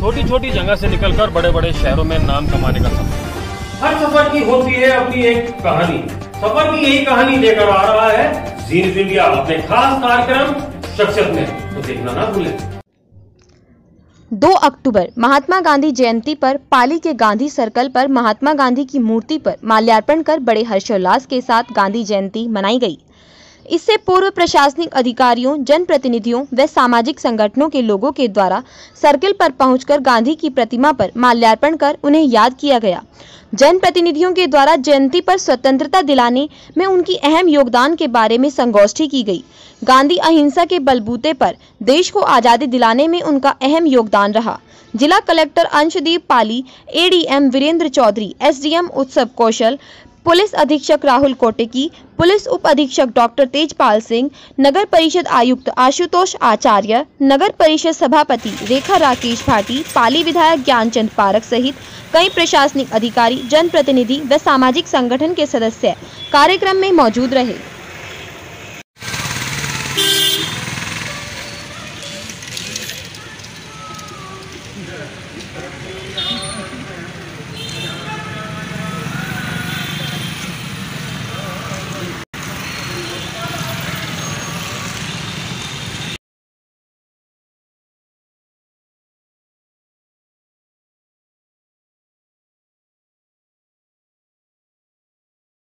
छोटी छोटी जगह से निकलकर बड़े बड़े शहरों में नाम कमाने का सफ़र। हर सफ़र की होती है अपनी एक कहानी। सफ़र की यही कहानी लेकर आ रहा है जीन्स इंडिया अपने खास कार्यक्रम शख्सियत में। तो देखना ना भूलें। 2 अक्टूबर महात्मा गांधी जयंती पर पाली के गांधी सर्कल पर महात्मा गांधी की मूर्ति पर माल्यार्पण कर बड़े हर्षोल्लास के साथ गांधी जयंती मनाई गई। इससे पूर्व प्रशासनिक अधिकारियों, जनप्रतिनिधियों व सामाजिक संगठनों के लोगों के द्वारा सर्किल पर पहुंचकर गांधी की प्रतिमा पर माल्यार्पण कर उन्हें याद किया गया। जनप्रतिनिधियों के द्वारा जयंती पर स्वतंत्रता दिलाने में उनकी अहम योगदान के बारे में संगोष्ठी की गई। गांधी अहिंसा के बलबूते पर देश को आज़ादी दिलाने में उनका अहम योगदान रहा। जिला collector Anshdeep Pali ADM Virendra Chaudhary SDM Utsav Kaushal police अधीक्षक राहुल कोटेकी, पुलिस उप अधीक्षक डॉक्टर तेजपाल सिंह, नगर परिषद आयुक्त आशुतोष आचार्य, नगर परिषद सभापति रेखा राकेश भाटी, पाली विधायक ज्ञानचंद पारक सहित कई प्रशासनिक अधिकारी, जनप्रतिनिधि व सामाजिक संगठन के सदस्य कार्यक्रम में मौजूद रहे।